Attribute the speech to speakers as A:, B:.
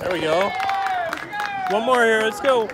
A: There we go. One more here. Let's go.